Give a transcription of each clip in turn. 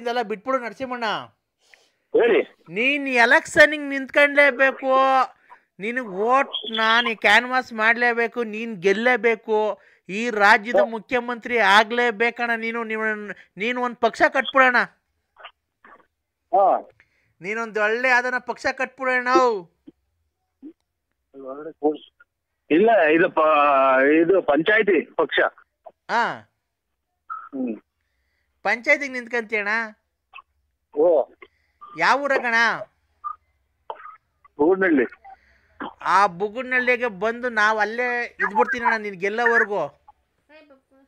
ಇದೆಲ್ಲ ಬಿಟ್ಬಿಡು ನರಸಿಂಹಣ್ಣ. ಹೇಳಿ. ನೀನ್ ಎಲೆಕ್ಷನ್ ನಿಂತ್ಕೊಂಡ್ಲೇಬೇಕು. ನಿನಗೆ ಓಟ್ ನಾನು ಕ್ಯಾನ್ವಾಸ್ ಮಾಡ್ಲೇಬೇಕು ನೀನು ಗೆಲ್ಲೇಬೇಕು. ಈ ರಾಜ್ಯದ ಮುಖ್ಯಮಂತ್ರಿ ಆಗ್ಲೇಬೇಕಣ್ಣ ನೀನು ನೀನು ಒಂದು ಪಕ್ಷ ಕಟ್ಬಿಡೋಣ. ನೀನೊಂದ್ ಒಳ್ಳೆ ಅದನ್ನ ಪಕ್ಷ ಕಟ್ಬಿಡೋಣ ನಾವು. ಇಲ್ಲ ಇದು ಇದು ಪಂಚಾಯತಿ ಪಕ್ಷ. ಹಾ. ಪಂಚಾಯತಿಗೆ ನಿಂತ್ಕಂತೀಯಣ ಓ. ಯಾವ ಊರಾಗಣ? ಬುಗುಡ್ನಳ್ಳಿ. ಆ ಬುಗುಡ್ನಳ್ಳಿಗೆ ಬಂದು ನಾವ್ ಅಲ್ಲೇ ಇದ್ಬಿಡ್ತೀನಿ ಅಣ್ಣ ನೀನ್ ಗೆಲ್ಲೋವರೆಗೂ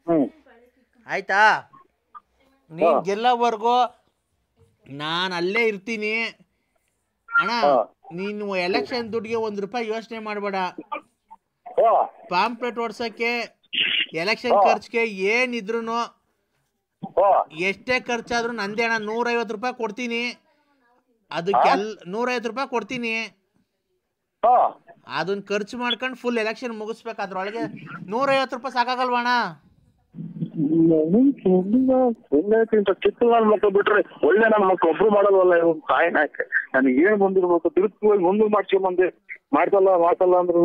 ಹ್ಮ್. ಆಯ್ತಾ? ನೀನ್ ಗೆಲ್ಲವರ್ಗು ನಾನು ಅಲ್ಲೇ ಇರ್ತೀನಿ. ಅಣ್ಣ ನೀನು ಎಲೆಕ್ಷನ್ ದುಡ್ಡಿಗೆ ಒಂದ್ ರೂಪಾಯಿ ಯೋಚನೆ ಮಾಡಬೇಡ. ಪಾಂಪ್ಲೆಟ್ ಓಡ್ಸಕ್ಕೆ ಎಲೆಕ್ಷನ್. ಖರ್ಚಿಗೆ ಏನಿದ್ರು ಎಷ್ಟೇ ಖರ್ಚಾದ್ರೂ ನಂದೇ ಅಣ್ಣ ನೂರೈವತ್ತು ರೂಪಾಯಿ ಕೊಡ್ತೀನಿ. ಅದಕ್ಕೆಲ್ಲ ನೂರೈವತ್ತು ರೂಪಾಯಿ ಕೊಡ್ತೀನಿ. ಅದನ್ನ ಖರ್ಚು ಮಾಡ್ಕೊಂಡು ಫುಲ್ ಎಲೆಕ್ಷನ್ ಮುಗಿಸ್ಬೇಕು. ಅದ್ರೊಳಗೆ ನೂರೈವತ್ತು ರೂಪಾಯಿ ಸಾಕಾಗಲ್ವಣ ಇಂಥ ಚಿಕ್ಕ ನನ್ನ ಮಕ್ಕಳು ಬಿಟ್ರೆ ಒಳ್ಳೆ ನನ್ನ ಮಕ್ಳು ಒಬ್ರು ಮಾಡಲ್ವಲ್ಲ ಇವ್ ನಾಯಕ ನನಗೆ ಏನ್ ಬಂದಿರ್ಬೇಕು? ತಿರುಗಿ ಹೋಗಿ ಮುಂದೆ ಮಾಡ್ಸ್ಕೊಂಬಂದೆ. ಮಾಡ್ಸಲ್ಲ ಮಾಡ್ಸಲ್ಲ ಅಂದ್ರು.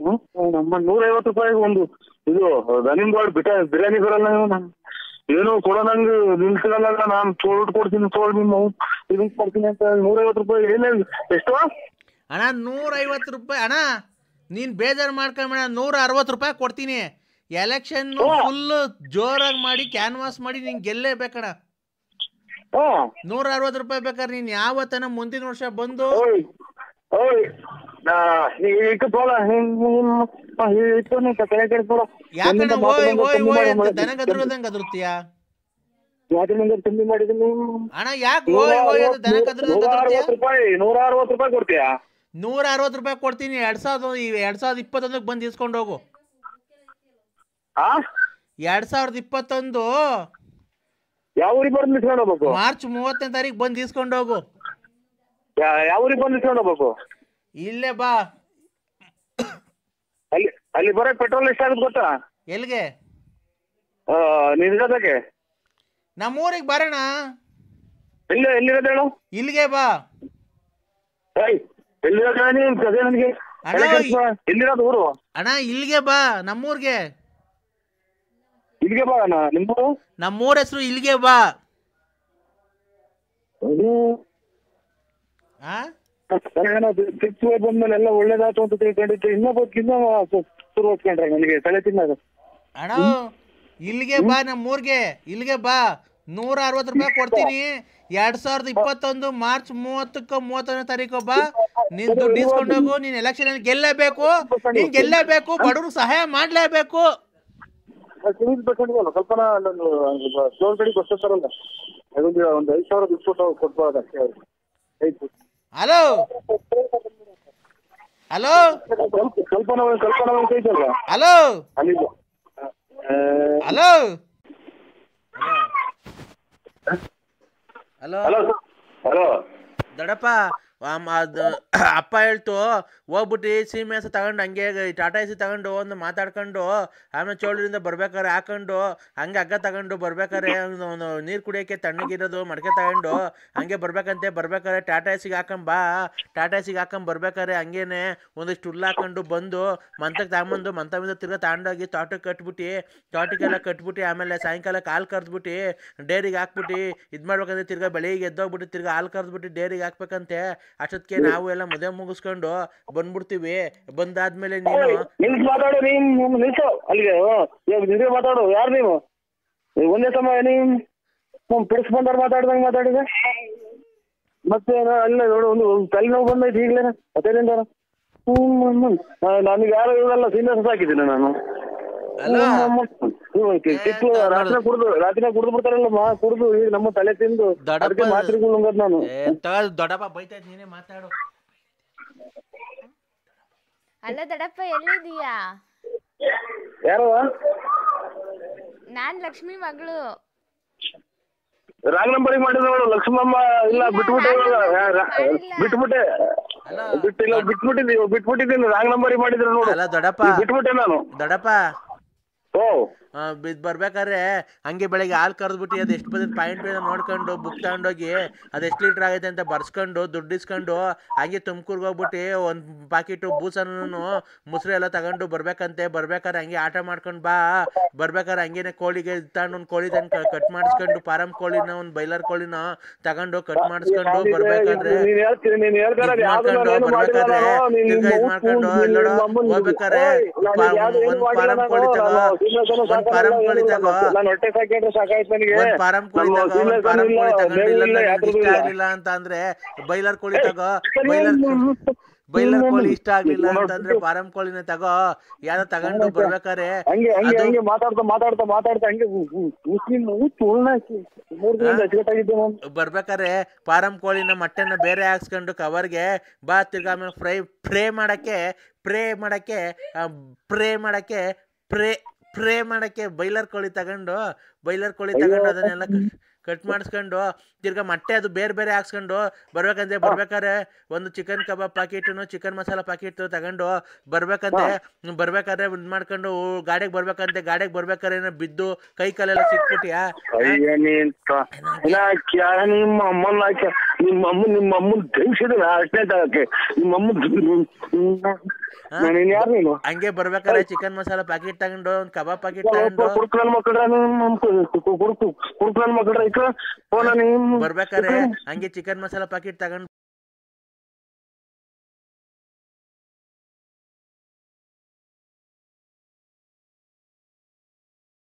ಹ್ಮ್? ನಮ್ಮ ನೂರೈವತ್ತು ರೂಪಾಯಿ ಒಂದು ಇದು ದನಿಂಗ್ ಬಿಟ ಬಿರಿಯಾನಿ ಬರಲ್ಲ ನಾನು ಏನು ಕೊಡೋದಂಗ ನಿಲ್ಸಿರಲ್ಲ ನಾನು ತೋಳ್ಬಿಟ್ಟು ಕೊಡ್ತೀನಿ ತೋಳ್ ನಿಮ್ಮ ಇದು ಕೊಡ್ತೀನಿ ಅಂತ ನೂರೈವತ್ತು ರೂಪಾಯಿ ಏನೇ ಎಷ್ಟು? ಅಣ್ಣ ನೂರೈವತ್ತು ರೂಪಾಯಿ ಅಣ್ಣ ನೀನು ಬೇಜಾರು ಮಾಡ್ಕೊಂಬೇಡ ನೂರ ಅರವತ್ತು ರೂಪಾಯಿ ಕೊಡ್ತೀನಿ. ಎಲೆಕ್ಷನ್ ಫುಲ್ ಜೋರಾಗಿ ಮಾಡಿ ಕ್ಯಾನ್ವಾಸ್ ಮಾಡಿ ನೀನ್ ಗೆಲ್ಲೇಬೇಕಣ ನೂರ ಅರವತ್ತು ರೂಪಾಯಿ ಬೇಕಾದ್ರೆ ನೀನು ಯಾವತ್ತನ ಮುಂದಿನ ವರ್ಷ ಬಂದು ತುಂಬಿ ಮಾಡಿದ್ದೀನಿ ಅಣ್ಣ ಯಾಕೆ ನೂರ ಅರವತ್ತು ರೂಪಾಯಿ ಕೊಡ್ತೀಯಾ? ನೂರ ಅರವತ್ತು ರೂಪಾಯಿ ಕೊಡ್ತೀನಿ ಎರಡ್ ಸಾವಿರದ ಎರಡ್ ಸಾವಿರದ ಇಪ್ಪತ್ತೊಂದಕ್ಕೆ ಬಂದು ಇಸ್ಕೊಂಡು ಹೋಗು. ಹಾ ಎರಡು ಸಾವಿರದ ಇಪ್ಪತ್ತೊಂದು ಯಾವ ಊರಿಗೆ ಬಂದು ಹೋಗ್ಬೇಕು? ಮಾರ್ಚ್ ಮೂವತ್ತನೇ ತಾರೀಕು ಬಂದು ಇಸ್ಕೊಂಡು ಹೋಗು. ಯಾವ ಊರಿಗೆ ಬಂದು ಇಸ್ಕೊಂಡು ಹೋಗ್ಬೇಕು? ಇಲ್ಲೇ ಬಾ. ಅಲ್ಲಿ ಅಲ್ಲಿ ಬರೋಕ್ ಪೆಟ್ರೋಲ್ ಎಷ್ಟಾಗುತ್ತೆ ಗೊತ್ತಾ? ಎಲ್ಲಿಗೆ? ಇರೋದಕ್ಕೆ ನಮ್ಮೂರಿಗೆ ಬರೋಣ. ಎಲ್ಲಿ ಎಲ್ಲಿರೋದು ಹೇಳು? ಇಲ್ಲಿಗೆ ಬಾ. ಏಯ್ ಎಲ್ಲಿರೋದು ನೀನ್ ನನಗೆ? ಅಣ್ಣ, ಎಲ್ಲಿರೋದು ಊರು? ಅಣ್ಣ ಇಲ್ಲಿಗೆ ಬಾ ನಮ್ಮೂರ್ಗೆ. ಇಲ್ಲಿಗೆ ಬಾ ಅಣ್ಣ ನಿಮ್ಮೂರು? ನಮ್ಮೂರ ಹೆಸರು ಇಲ್ಲಿಗೆ ಬಾ. ಆ? ಸಿಕ್ಸ್ ಬಂದ್ಮೇಲೆ ಎಲ್ಲ ಒಳ್ಳೇದಾಯ್ತು ಅಂತ ತಿಳ್ಕೊಂಡಿತ್ತು ಇನ್ನೊಬ್ಬ ಇನ್ನೂ ಶುರು ಹೊತ್ಕೊಂಡ್ರೆ ನನಗೆ ತಲೆ ತಿನ್ನೋದು ಅಣ್ಣ ಇಲ್ಲಿಗೆ ಬಾ ನಮ್ಮ ಊರಿಗೆ ಇಲ್ಲಿಗೆ ಬಾ. ನೂರ ಅರವತ್ತು ರೂಪಾಯಿ ಕೊಡ್ತೀನಿ. ಎರಡ್ ಸಾವಿರದ ಇಪ್ಪತ್ತೊಂದು ಮಾರ್ಚ್ ಮೂವತ್ತಕ್ಕ ಮೂವತ್ತೊಂದನೇ ತಾರೀಕು ಬಾ. ನಿನ್ ದುಡ್ಡು ಇಸ್ಕೊಂಡು ಹೋಗು. ನೀನ್ ಎಲೆಕ್ಷನ್ ಗೆಲ್ಲೇಬೇಕು. ನೀನ್ ಗೆಲ್ಲಬೇಕು. ಬಡವ್ರಿಗೆ ಸಹಾಯ ಮಾಡ್ಲೇಬೇಕು. ಸ್ವಲ್ಪ ಒಂದು ಐದು ಸಾವಿರ ಕೊಟ್ಟು ಕೊಟ್ಬೋದು ಅಷ್ಟೇ hello. Hello. Kalpana Kalpana hello. Hello. Hello hello. ದೊಡ್ಡಪ್ಪ. ಆಮ್ ಅದು ಅಪ್ಪ ಹೇಳ್ತು, ಹೋಗ್ಬಿಟ್ಟು, ಸೀಮೆ ಎಸ್ ತಗೊಂಡು ಹಂಗೆ, ಟಾಟಾ ಎಸಿ ತಗೊಂಡು ಒಂದು ಮಾತಾಡ್ಕೊಂಡು, ಆಮೇಲೆ ಚೋಳರಿಂದ ಬರ್ಬೇಕಾರೆ ಹಾಕೊಂಡು, ಹಂಗೆ ಹಗ್ಗ ತಗೊಂಡು ಬರ್ಬೇಕಾರೆ ಒಂದು ನೀರು ಕುಡಿಯೋಕ್ಕೆ ತಣ್ಣಗಿರೋದು ಮಡಕೆ ತಗೊಂಡು, ಹಂಗೆ ಬರ್ಬೇಕಂತೆ, ಬರ್ಬೇಕಾರೆ ಟಾಟಾ ಎಸಿಗೆ ಹಾಕೊಂಡ್ ಬಾ, ಟಾಟಾ ಎಸಿಗೆ ಹಾಕೊಂಡ್ ಬರ್ಬೇಕಾರೆ ಹಂಗೇನೆ, ಒಂದಿಷ್ಟು ಹುಲ್ಲು ಹಾಕೊಂಡು ಬಂದು ಮಂತಕ್ಕೆ ತಗೊಂಬಂದು ಮಂತವಿಂದ ತಿರ್ಗಾ ತಗೊಂಡೋಗಿ ತೋಟಕ್ಕೆ ಕಟ್ಬಿಟ್ಟು, ತೋಟಕ್ಕೆಲ್ಲ ಕಟ್ಬಿಟ್ಟು, ಆಮೇಲೆ ಸಾಯಂಕಾಲ ಕಾಲು ಕರೆದ್ಬಿಟ್ಟು, ಡೇರಿಗೆ ಹಾಕ್ಬಿಟ್ಟು ಇದು ಮಾಡ್ಬೇಕಂದ್ರೆ ತಿರ್ಗ ಬೆಳಿಗ್ಗೆ ಎದ್ದೋಗ್ಬಿಟ್ಟು ತಿರ್ಗ ಹಾಲು ಕರೆದ್ಬಿಟ್ಟು, ಡೇರಿಗೆ ಹಾಕ್ಬೇಕಂತೆ ಅಷ್ಟೊತ್ತಿಗೆ ನಾವು ಎಲ್ಲ ಮದುವೆ ಮುಗಿಸ್ಕೊಂಡು ಬಂದ್ಬಿಡ್ತೀವಿ. ಬಂದಾದ್ಮೇಲೆ ನೀನು ನಿಲ್ಸ್ ಮಾತಾಡು ನೀನ್ ನಿಲ್ಸು ಅಲ್ಲಿಗೆ. ಇವಾಗ ಮಾತಾಡು ಯಾರು ನೀವು? ಒಂದೇ ಸಮಯ ನೀನ್ ಪಿಡಿಸ್ ಬಂದಾರ ಮಾತಾಡ್ದಂಗೆ ಮಾತಾಡಿದೆ. ಮತ್ತೆ ಅಲ್ಲ ನೋಡು ಒಂದು ತಲೆನೋವು ಬಂದೈತೆ ಈಗಲೇ. ಮತ್ತೇನಿಂದ ನನಗೆ ಯಾರು ಇವಾಗ ಸೀನಿಯರ್ಸ್ ಹಾಕಿದ್ದೀನಿ ನಾನು. ನಮ್ಮ ತಲೆ ತಿಂದು ನಾನು. ನೀನೇ ಮಾತಾಡು. ಅಲ್ಲ ದಡಪ್ಪ ಎಲ್ಲಿದೀಯಾ ಯಾರೋ? ನಾನ್ ಲಕ್ಷ್ಮಿ ಮಗಳು. ರಾಂಗ್ ನಂಬರ್ ಮಾಡಿದ್ರು ಲಕ್ಷ್ಮಮ್ಮ ಇಲ್ಲ ಬಿಟ್ಬಿಟ್ಟೆ. ಬಿಟ್ಬಿಟ್ಟೆ. ಬಿಟ್ಟಿಲ್ಲ ಬಿಟ್ಬಿಟ್ಟಿದ್ದೀನಿ ಬಿಟ್ಬಿಟ್ಟಿದ್ದೀನಿ ರಾಂಗ್ ನಂಬರ್ ಮಾಡಿದ್ರು ನೋಡು. ಅಲ್ಲ ದೊಡ್ಡಪ್ಪ. ಈಗ ಬಿಟ್ಬಿಟ್ಟೆ ನಾನು. ದೊಡ್ಡಪ್ಪ ಓ ಬಿದ್ ಬರ್ಬೇಕಾದ್ರೆ ಹಂಗೆ ಬೆಳಗ್ಗೆ ಹಾಲು ಕರೆದ್ಬಿಟ್ಟು ಅದು ಎಷ್ಟು ಬಂದಿದ್ದು ಪಾಯಿಂಟ್ ನೋಡ್ಕೊಂಡು ಬುಕ್ ತಗೊಂಡೋಗಿ ಅದು ಎಷ್ಟು ಲೀಟ್ರ್ ಆಗೈತೆ ಅಂತ ಬರ್ಸ್ಕೊಂಡು ದುಡ್ಡು ಇಸ್ಕೊಂಡು ಹಂಗೆ ತುಮಕೂರ್ಗೆ ಹೋಗ್ಬಿಟ್ಟು ಒಂದು ಪಾಕಿಟು ಬೂಸನ್ನು ಮೊಸರು ಎಲ್ಲ ತಗೊಂಡು ಬರ್ಬೇಕಂತೆ ಬರ್ಬೇಕಾದ್ರೆ ಹಂಗೆ ಆಟ ಮಾಡ್ಕೊಂಡು ಬಾ ಬರ್ಬೇಕಾದ್ರೆ ಹಂಗೇನೆ ಕೋಳಿಗೆ ತಗೊಂಡು ಒಂದು ಕೋಳಿ ತಂದು ಕಟ್ ಮಾಡಿಸ್ಕೊಂಡು ಫಾರಂ ಕೋಳಿನ ಒಂದು ಬೈಲರ್ ಕೋಳಿನ ತಗೊಂಡು ಕಟ್ ಮಾಡಿಸ್ಕೊಂಡು ಬರ್ಬೇಕಾದ್ರೆ ಮಾಡ್ಕೊಂಡು ಬರ್ಬೇಕಾದ್ರೆ ತಿರ್ಗಾ ಇದ್ ಮಾಡ್ಕೊಂಡು ಹೋಗ್ಬೇಕಾದ್ರೆ ಒಂದು ಒಂದ್ ಫಾರಂ ಕೋಳಿ ತಗೋ ಒಂದ್ ಫಾರಂ ಕೋಳಿ ತಗೋ ನಾನು ಹೊಟ್ಟೆ ಸಾಕಿದ್ರೆ ಸಾಕಾಯ್ತು ನನಗೆ. ಒಂದ್ ಫಾರಂ ಕೋಳಿ ತಗೋ ಒಂದ್ ಫಾರಂ ಕೋಳಿ ತಗೊಂಡಿಲ್ಲ ಇಷ್ಟ. ಆಗ್ಲಿಲ್ಲ ಅಂತ ಅಂದ್ರೆ ಬೈಲರ್ ಕೋಳಿ ತಗೋ ಬೈಲರ್ ಬೈಲರ್ ಕೋಳಿ ಇಷ್ಟ ಆಗ್ಲಿಲ್ಲ ಅಂತಂದ್ರೆ ಫಾರಂ ಕೋಳಿನ ತಗೋ. ಯಾರ ತಗೊಂಡು ಬರ್ಬೇಕಾರೆ. ಹಂಗೆ ಹಂಗೆ ಹಂಗೆ ಮಾತಾಡ್ತಾ ಮಾತಾಡ್ತಾ ಮಾತಾಡ್ತಾ ಹಂಗೆ ಬರ್ಬೇಕಾರೆ ಫಾರಂ ಕೋಳಿನ ಮೊಟ್ಟೆನ ಬೇರೆ ಹಾಕ್ಸ್ಕೊಂಡು ಕವರ್ಗೆ ಬಾ ತಿರ್ಗಾ ಆಮೇಲೆ ಫ್ರೈ ಫ್ರೈ ಮಾಡಕ್ಕೆ ಪ್ರೇ ಮಾಡಕ್ಕೆ ಪ್ರೇ ಮಾಡಕ್ಕೆ ಪ್ರೇ ಪ್ರೇ ಮಾಡಕ್ಕೆ ಬೈಲರ್ ಕೋಳಿ ತಗೊಂಡು ಬೈಲರ್ ಕೋಳಿ ತಗೊಂಡು ಅದನ್ನೆಲ್ಲ ಕಟ್ ಮಾಡಿಸ್ಕೊಂಡು ತಿರ್ಗಾ ಮೊಟ್ಟೆ ಅದು ಬೇರೆ ಬೇರೆ ಹಾಕ್ಸ್ಕೊಂಡು ಬರ್ಬೇಕಂದ್ರೆ ಬರ್ಬೇಕಾದ್ರೆ ಒಂದು chicken kebab packet chicken masala packet ತಗೊಂಡು ಬರ್ಬೇಕಂತೆ ಬರ್ಬೇಕಾದ್ರೆ ಇದ್ ಮಾಡ್ಕೊಂಡು ಗಾಡಿಗೆ ಬರ್ಬೇಕಂತೆ ಗಾಡಿಗೆ ಬರ್ಬೇಕಾದ್ರೆ ಏನೋ ಬಿದ್ದು ಕೈ ಕಾಲೆಲ್ಲ ಸಿಕ್ಬಿಟ್ಟಿಯಾ ನಿಮ್ಮ ಅಮ್ಮನ ನಿಮ್ಮ ಅಮ್ಮ ನಿಮ್ಮ ಅಮ್ಮನ್ ಹಂಗೆ ಬರ್ಬೇಕಾದ್ರೆ ಚಿಕನ್ ಮಸಾಲಾ ಪ್ಯಾಕೆಟ್ ತಗೊಂಡು ಒಂದ್ ಕಬಾಬ್ ಪ್ಯಾಕೆಟ್ ತಗೊಂಡು. ಬರ್ಬೇಕಾದ್ರೆ ಹಂಗೆ ಚಿಕನ್ ಮಸಾಲಾ ಪ್ಯಾಕೆಟ್ ತಗೊಂಡು.